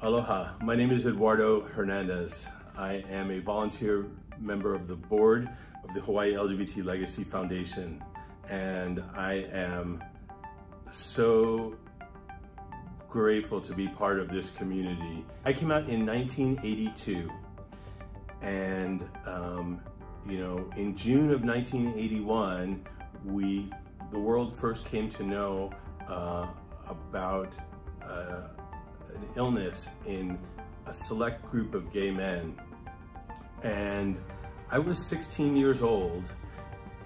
Aloha, my name is Eduardo Hernandez. I am a volunteer member of the board of the Hawaii LGBT Legacy Foundation, and I am so grateful to be part of this community. I came out in 1982, and um, you know, in June of 1981, we, the world first came to know uh, about uh, an illness in a select group of gay men. And I was 16 years old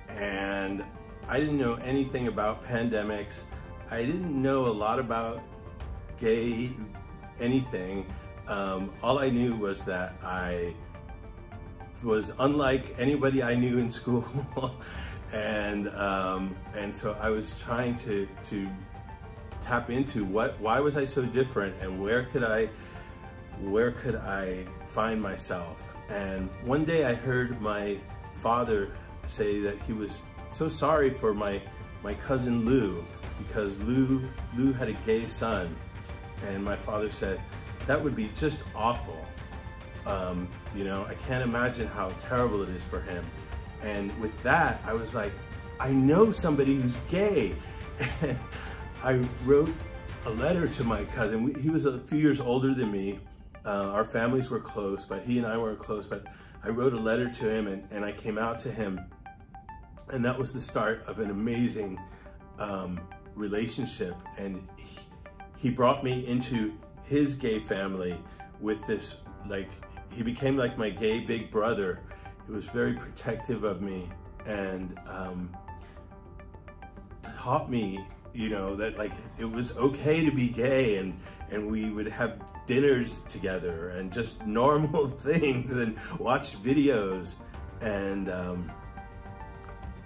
and I didn't know anything about pandemics. I didn't know a lot about gay anything. Um, all I knew was that I was unlike anybody I knew in school. and um, and so I was trying to to tap into what why was I so different and where could I where could I find myself? And one day I heard my father say that he was so sorry for my my cousin Lou because Lou Lou had a gay son. And my father said that would be just awful. Um, you know I can't imagine how terrible it is for him. And with that I was like I know somebody who's gay I wrote a letter to my cousin. He was a few years older than me. Uh, our families were close, but he and I weren't close. But I wrote a letter to him and, and I came out to him. And that was the start of an amazing um, relationship. And he, he brought me into his gay family with this, like, he became like my gay big brother. He was very protective of me and um, taught me you know, that like it was okay to be gay and, and we would have dinners together and just normal things and watch videos and, um,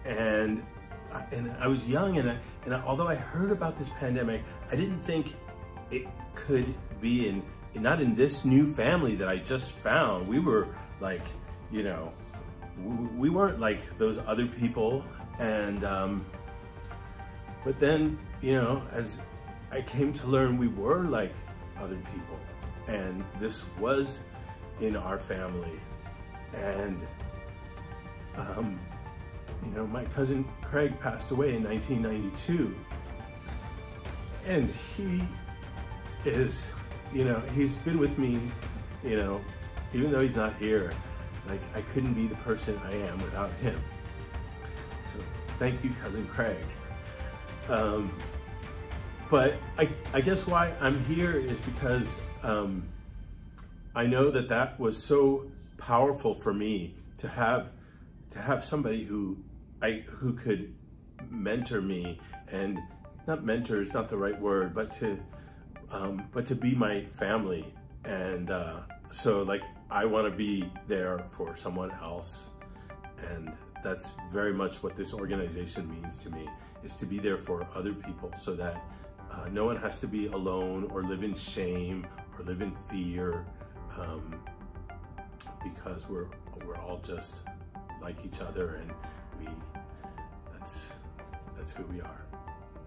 and, and I was young and, I, and I, although I heard about this pandemic, I didn't think it could be in, not in this new family that I just found. We were like, you know, we weren't like those other people and um, but then, you know, as I came to learn we were like other people and this was in our family. And, um, you know, my cousin Craig passed away in 1992 and he is, you know, he's been with me, you know, even though he's not here, like I couldn't be the person I am without him. So thank you, cousin Craig. Um, but I, I, guess why I'm here is because um, I know that that was so powerful for me to have to have somebody who I who could mentor me and not mentor is not the right word, but to um, but to be my family. And uh, so like I want to be there for someone else. And that's very much what this organization means to me, is to be there for other people so that uh, no one has to be alone or live in shame or live in fear um, because we're, we're all just like each other and we, that's, that's who we are.